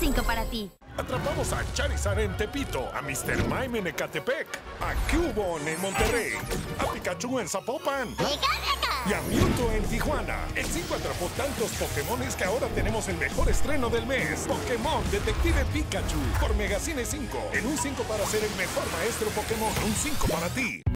5 para ti. Atrapamos a Charizard en Tepito, a Mr. Mime en Ecatepec, a Cubone en Monterrey, a Pikachu en Zapopan y a Mewtwo en Tijuana. El 5 atrapó tantos Pokémones que ahora tenemos el mejor estreno del mes. Pokémon Detective Pikachu por Megacine 5. En un 5 para ser el mejor maestro Pokémon. Un 5 para ti.